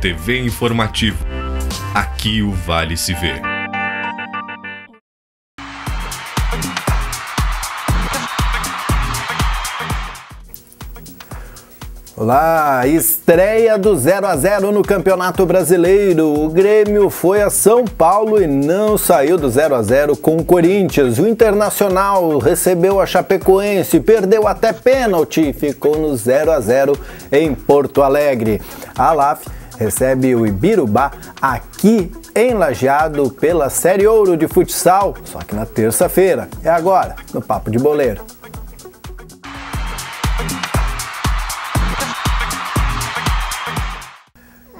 TV Informativo. Aqui o Vale se vê. Olá, estreia do 0 a 0 no Campeonato Brasileiro. O Grêmio foi a São Paulo e não saiu do 0 a 0 com o Corinthians. O Internacional recebeu a Chapecoense, perdeu até pênalti e ficou no 0 a 0 em Porto Alegre. A LAF recebe o Ibirubá aqui em Lajeado pela Série Ouro de Futsal, só que na terça-feira. É agora, no Papo de Boleiro.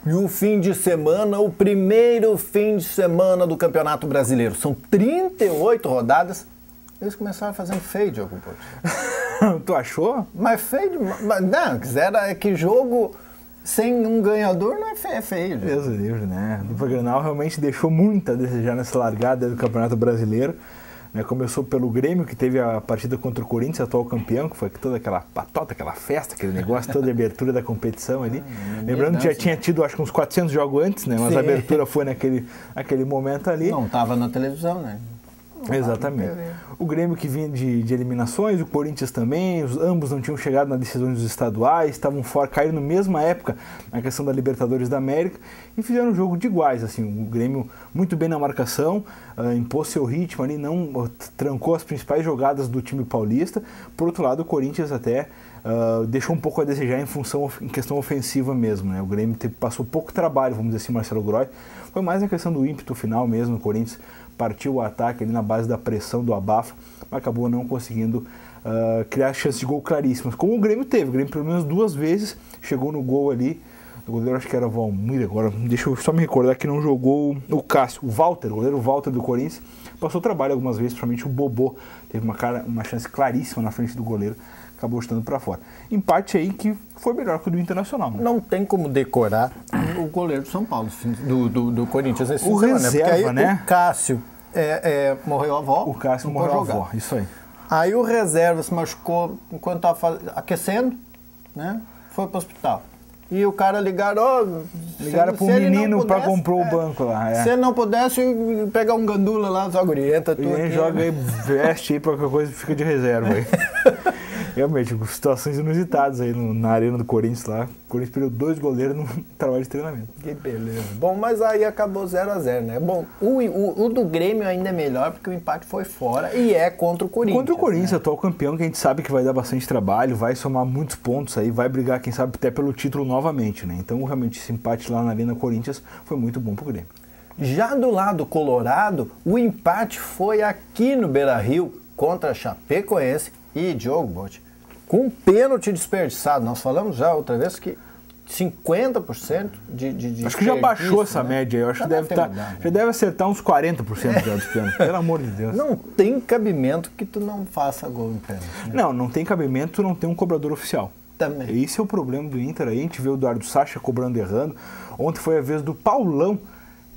E o fim de semana, o primeiro fim de semana do Campeonato Brasileiro. São 38 rodadas. Eles começaram fazendo fade algum pouco. tu achou? Mas fade. Mas, não, quiseram é que jogo sem um ganhador não é feio, é feio. Deus Deus, né? O Granal realmente deixou muito a desejar nessa largada do Campeonato Brasileiro. Né, começou pelo Grêmio, que teve a partida contra o Corinthians, atual campeão, que foi toda aquela patota, aquela festa, aquele negócio, toda a abertura da competição ali. Ah, Lembrando que já tinha tido, acho que uns 400 jogos antes, né? Mas Sim. a abertura foi naquele, naquele momento ali. Não estava na televisão, né? Exatamente. O Grêmio que vinha de, de, eliminações, o Corinthians também, os, ambos não tinham chegado nas decisões dos estaduais, estavam fora, caíram na mesma época na questão da Libertadores da América e fizeram um jogo de iguais. Assim, o Grêmio muito bem na marcação, uh, impôs seu ritmo ali, não uh, trancou as principais jogadas do time paulista. Por outro lado, o Corinthians até Uh, deixou um pouco a desejar em função em questão ofensiva mesmo. Né? O Grêmio teve, passou pouco trabalho, vamos dizer assim, Marcelo Groy. Foi mais a questão do ímpeto final mesmo. O Corinthians partiu o ataque ali na base da pressão do abafa, mas acabou não conseguindo uh, criar chances de gol claríssimas. Como o Grêmio teve, o Grêmio pelo menos duas vezes chegou no gol ali. O goleiro acho que era Valmir agora, deixa eu só me recordar que não jogou o Cássio, o Walter, o goleiro Walter do Corinthians, passou trabalho algumas vezes, principalmente o Bobô, teve uma, cara, uma chance claríssima na frente do goleiro, acabou estando para fora. Empate aí que foi melhor que o do Internacional. Né? Não tem como decorar o goleiro do São Paulo, do, do, do Corinthians. Esse o reserva, aí, né? O Cássio é, é, morreu a avó. O Cássio morreu a avó, isso aí. Aí o reserva se machucou enquanto estava aquecendo, né? Foi para o hospital. E o cara ligaram, oh, ligaram para o menino para comprar o é, banco lá. É. Se ele não pudesse pegar um gandula lá, só orienta tudo. E joga aí, veste aí qualquer coisa fica de reserva aí. realmente, situações inusitadas aí no, na arena do Corinthians lá. O Corinthians perdeu dois goleiros no trabalho de treinamento. Que beleza. Bom, mas aí acabou 0 a 0 né? Bom, o, o, o, do Grêmio ainda é melhor porque o empate foi fora e é contra o Corinthians. Contra o Corinthians, né? atual campeão, que a gente sabe que vai dar bastante trabalho, vai somar muitos pontos aí, vai brigar, quem sabe, até pelo título novamente, né? Então, realmente, esse empate lá na Arena Corinthians foi muito bom pro Grêmio. Já do lado colorado, o empate foi aqui no Beira-Rio contra Chapecoense e Diogo Botti com um pênalti desperdiçado. Nós falamos já outra vez que 50% de, de, de Acho que já baixou essa né? média. Eu acho já que deve, tá, mudado, já deve acertar uns 40% já dos pênaltis. Pelo amor de Deus. Não tem cabimento que tu não faça gol em pênalti. Né? Não, não tem cabimento não tem um cobrador oficial. Também. Esse é o problema do Inter aí. A gente vê o Eduardo Sacha cobrando errando. Ontem foi a vez do Paulão.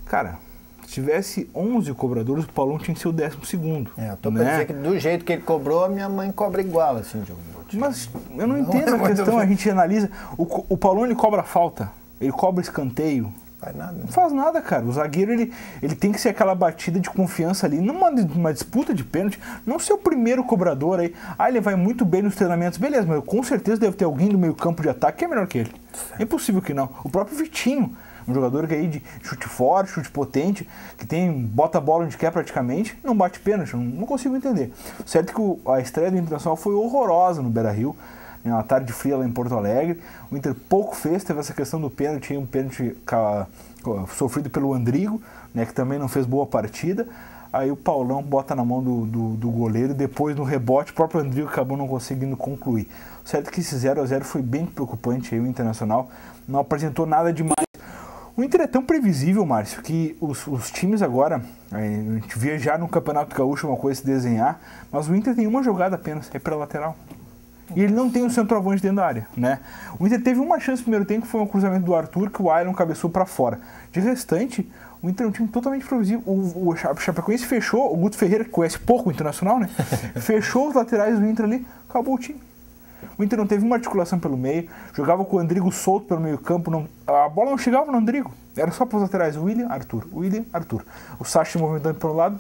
Cara, se tivesse 11 cobradores, o Paulão tinha que ser o décimo segundo. É, eu tô né? pra dizer que do jeito que ele cobrou, a minha mãe cobra igual, assim, Diogo. Mas eu não, entendo a questão, a gente analisa. O, o Paulão ele cobra falta, ele cobra escanteio. Faz nada. Não faz nada, cara. O zagueiro ele, ele tem que ser aquela batida de confiança ali, numa, numa disputa de pênalti, não ser o primeiro cobrador aí. Ah, ele vai muito bem nos treinamentos, beleza, mas com certeza deve ter alguém do meio campo de ataque que é melhor que ele. É impossível que não. O próprio Vitinho um jogador que aí de chute forte, chute potente, que tem bota a bola onde quer praticamente, não bate pênalti, não, não consigo entender. Certo que o, a estreia do Internacional foi horrorosa no Beira-Rio, né, uma tarde fria lá em Porto Alegre. O Inter pouco fez, teve essa questão do pênalti, um pênalti sofrido pelo Andrigo, né, que também não fez boa partida. Aí o Paulão bota na mão do, do, do goleiro, depois no rebote, o próprio Andrigo acabou não conseguindo concluir. Certo que esse 0 a 0 foi bem preocupante aí, o Internacional não apresentou nada demais o Inter é tão previsível, Márcio, que os, os times agora, a gente via já no Campeonato Gaúcho uma coisa se desenhar, mas o Inter tem uma jogada apenas, é pela lateral. E ele não tem um centroavante dentro da área, né? O Inter teve uma chance no primeiro tempo, que foi um cruzamento do Arthur, que o Aylon cabeçou para fora. De restante, o Inter é um time totalmente previsível. O, o Chapecoense fechou, o Guto Ferreira, que conhece pouco o Internacional, né? fechou os laterais do Inter ali, acabou o time. O Inter não teve uma articulação pelo meio, jogava com o Andrigo solto pelo meio campo, não, a bola não chegava no Andrigo. Era só para os laterais, William, Arthur, William, Arthur. O Sacha movimentando pelo lado,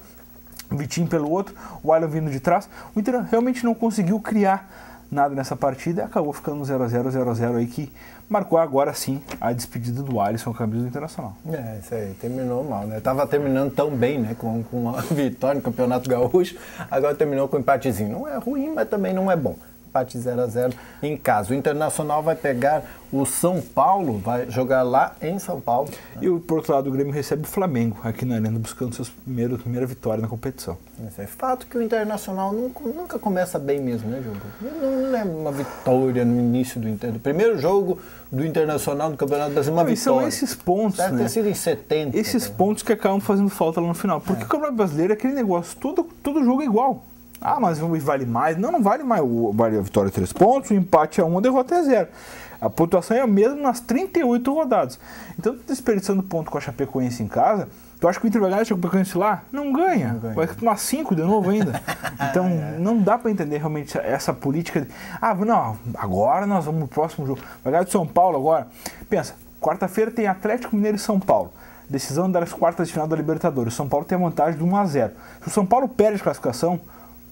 o Vitinho pelo outro, o Alan vindo de trás. O Inter realmente não conseguiu criar nada nessa partida acabou ficando 0x0, 0x0 aí que marcou agora sim a despedida do Alisson, camisa do Internacional. É, isso aí, terminou mal, né? Tava terminando tão bem, né? Com, com uma vitória no Campeonato Gaúcho, agora terminou com um empatezinho. Não é ruim, mas também não é bom empate 0 a 0 em casa. O Internacional vai pegar o São Paulo, vai jogar lá em São Paulo. E o, por outro lado, o Grêmio recebe o Flamengo aqui na Arena, buscando sua primeira, primeira vitória na competição. Isso é fato que o Internacional nunca, nunca começa bem mesmo, né, jogo? Não, não, é uma vitória no início do Inter. Primeiro jogo do Internacional no Campeonato Brasileiro, uma não, vitória. são esses pontos, Deve né? ter sido em 70. Esses né? pontos que acabam fazendo falta lá no final. Porque é. o Campeonato Brasileiro é aquele negócio, todo, todo jogo é igual. Ah, mas vale mais. Não, não vale mais. Vale a vitória é 3 pontos, o empate é 1, a derrota é 0. A pontuação é a mesma nas 38 rodadas. Então, desperdiçando ponto com a Chapecoense em casa, tu acha que o Inter vai ganhar a Chapecoense lá? Não ganha. Não ganha. Vai tomar 5 de novo ainda. Então, não dá para entender realmente essa política de, ah, não, agora nós vamos no próximo jogo. Vai ganhar de São Paulo agora. Pensa, quarta-feira tem Atlético Mineiro e São Paulo. Decisão das quartas de final da Libertadores. O São Paulo tem a vantagem de 1 a 0. Se o São Paulo perde a classificação,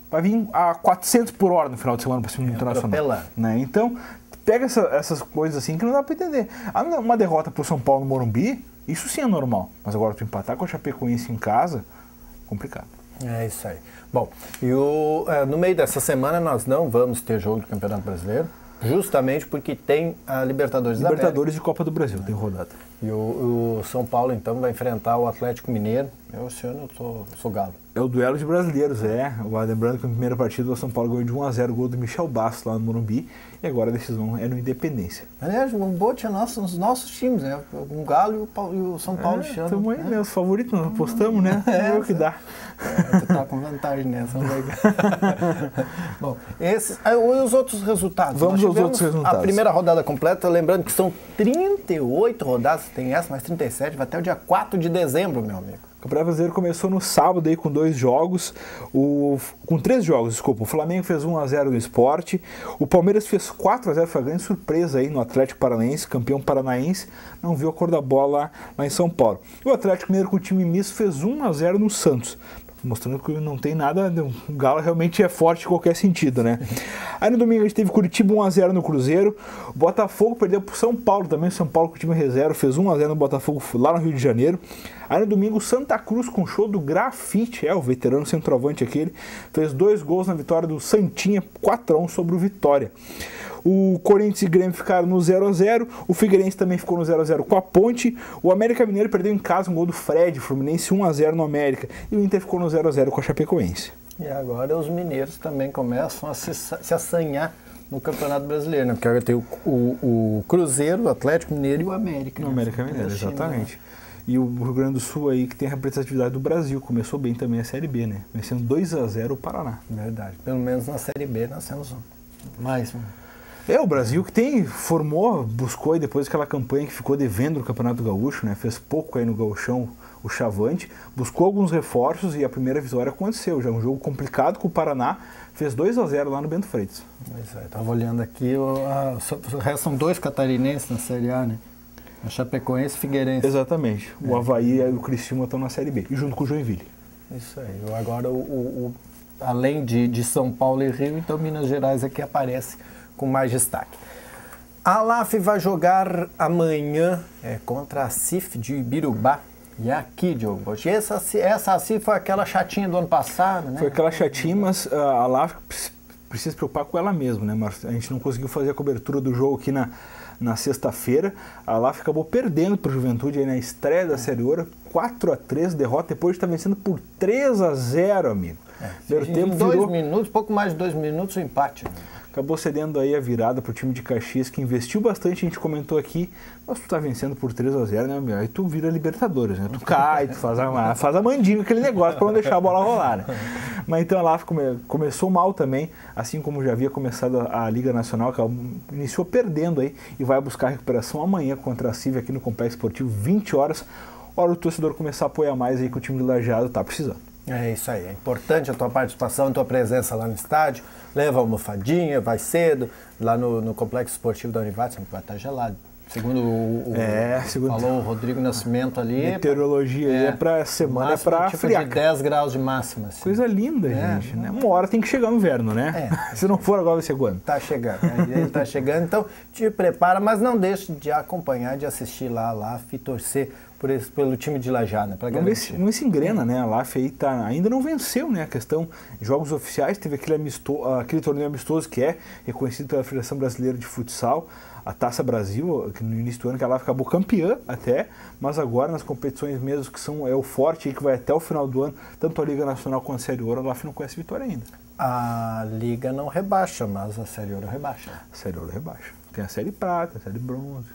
vai vir a 400 por hora no final de semana para cima do É, Internacional. Né? Então, pega essa, essas coisas assim que não dá para entender. Uma derrota para o São Paulo no Morumbi, isso sim é normal. Mas agora tu empatar com a Chapecoense em casa, complicado. É isso aí. Bom, e o, é, no meio dessa semana nós não vamos ter jogo do Campeonato Brasileiro, justamente porque tem a Libertadores, Libertadores e Copa do Brasil, tem rodada. E o, o, São Paulo, então, vai enfrentar o Atlético Mineiro. Eu, esse ano, eu tô, sou galo. É o duelo de brasileiros, é. Lembrando que na primeira partida o São Paulo ganhou de 1 a 0 o gol do Michel Bastos lá no Morumbi. E agora a decisão é no Independência. Aliás, um bote é nosso, os nossos times, né? Um Galo e o, Paulo, e o São Paulo é, Estamos aí, né? Os favoritos, nós apostamos, né? É, o que dá. É, tu tá com vantagem nessa. Bom, esses, os outros resultados. Vamos aos outros resultados. A primeira rodada completa, lembrando que são 38 rodadas, tem essa, mais 37, vai até o dia 4 de dezembro, meu amigo. O Campeonato Brasileiro começou no sábado aí com dois jogos, o, com três jogos, desculpa. O Flamengo fez 1 a 0 no esporte, o Palmeiras fez 4 a 0 foi uma grande surpresa aí no Atlético Paranaense, campeão paranaense, não viu a cor da bola lá em São Paulo. E o Atlético Mineiro com o time misto fez 1 a 0 no Santos mostrando que não tem nada, o Galo realmente é forte em qualquer sentido, né? Aí no domingo a gente teve Curitiba 1x0 no Cruzeiro, Botafogo perdeu pro São Paulo também, São Paulo com o time reserva fez 1x0 no Botafogo lá no Rio de Janeiro. Aí no domingo Santa Cruz com show do Grafite, é o veterano centroavante aquele, fez dois gols na vitória do Santinha, 4x1 sobre o Vitória. O Corinthians e Grêmio ficaram no 0x0. O Figueirense também ficou no 0x0 com a Ponte. O América Mineiro perdeu em casa um gol do Fred, Fluminense 1x0 no América. E o Inter ficou no 0x0 com a Chapecoense. E agora os mineiros também começam a se, se assanhar no Campeonato Brasileiro, né? Porque agora tem o, o, o, Cruzeiro, o Atlético Mineiro e o América. O né? América Mineiro, exatamente. E o Rio Grande do Sul aí que tem a representatividade do Brasil, começou bem também a Série B, né? Vencendo 2 a 0 o Paraná. Verdade. Pelo menos na Série B nós temos mais um. É, o Brasil que tem, formou, buscou e depois aquela campanha que ficou devendo no Campeonato Gaúcho, né? Fez pouco aí no Gauchão, o Chavante, buscou alguns reforços e a primeira vitória aconteceu. Já um jogo complicado com o Paraná, fez 2 a 0 lá no Bento Freitas. Pois é, tava olhando aqui, restam dois catarinenses na Série A, né? A Chapecoense e Figueirense. Exatamente. O é. Havaí e o Criciúma estão na Série B, e junto com o Joinville. Isso aí. Agora, o, o, o além de, de São Paulo e Rio, então Minas Gerais aqui aparece com mais destaque. A LAF vai jogar amanhã é, contra a CIF de Ibirubá. E é aqui, Diogo. Essa, essa CIF foi aquela chatinha do ano passado, né? Foi aquela chatinha, mas a LAF precisa se preocupar com ela mesma, né? Mas a gente não conseguiu fazer a cobertura do jogo aqui na, na sexta-feira. A LAF acabou perdendo para o Juventude aí na estreia da Série Ouro. 4 a 3 derrota, depois de estar vencendo por 3 a 0 amigo. É, Primeiro tempo dois virou... minutos, pouco mais de dois minutos o empate. Acabou cedendo aí a virada pro time de Caxias, que investiu bastante, a gente comentou aqui, mas tu tá vencendo por 3 a 0 né, meu? Aí tu vira Libertadores, né? Tu cai, tu faz a, faz a mandinga, aquele negócio para não deixar a bola rolar, né? Mas então lá come, começou mal também, assim como já havia começado a, a Liga Nacional, que ela iniciou perdendo aí e vai buscar a recuperação amanhã contra a CIV aqui no Complexo Esportivo, 20 horas. Hora o torcedor começar a apoiar mais aí que o time do Lajeado tá precisando. É isso aí, é importante a tua participação, a tua presença lá no estádio. Leva a almofadinha, vai cedo. Lá no, no Complexo Esportivo da Univate, sempre vai estar gelado. Segundo o, o É, segundo- falou o Rodrigo Nascimento ali. Meteorologia aí é pra semana, é máximo, pra tipo friaca. de 10 graus de máxima. Assim. Coisa linda, É. gente. Né? Uma hora tem que chegar o inverno, né? É. Se não for agora, vai ser quando? Tá chegando, né? ele tá chegando, então te prepara, mas não deixe de acompanhar, de assistir lá LAF e torcer por esse, pelo time de Lajana, para Vamos ver, se, vamos ver se engrena, né? A LAF aí tá, ainda não venceu, né? A questão de jogos oficiais, teve aquele, amisto, aquele torneio amistoso que é reconhecido pela Federação Brasileira de Futsal, a Taça Brasil, que no início do ano que a LAF acabou campeã até, mas agora nas competições mesmo que são é o forte que vai até o final do ano, tanto a Liga Nacional quanto a Série Ouro, a LAF não conhece vitória ainda. A liga não rebaixa, mas a Série Ouro rebaixa. A Série Ouro rebaixa. Tem a Série Prata, a Série Bronze.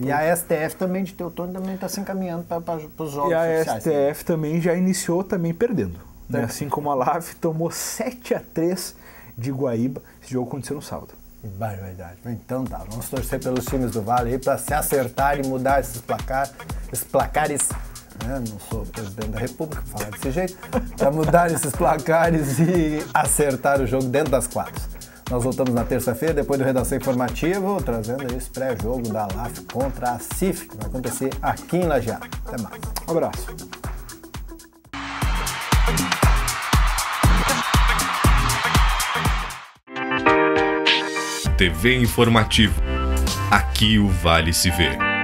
E a STF também de Teutônio também está se encaminhando para os jogos E a oficiais. STF também já iniciou também perdendo. né? Assim como a LAF tomou 7 a 3 de Guaíba. Esse jogo aconteceu no sábado. Barbaridade. Então tá, vamos torcer pelos times do Vale aí para se acertar e mudar esses placar, esses placares. né? Não sou presidente da República, vou falar desse jeito. Para mudar esses placares e acertar o jogo dentro das quadras. Nós voltamos na terça-feira, depois do Redação Informativo, trazendo esse pré-jogo da LAF contra a CIF, que vai acontecer aqui em Lajeado. Até mais. Um abraço. TV Informativo. Aqui o Vale se vê.